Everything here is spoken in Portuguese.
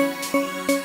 Música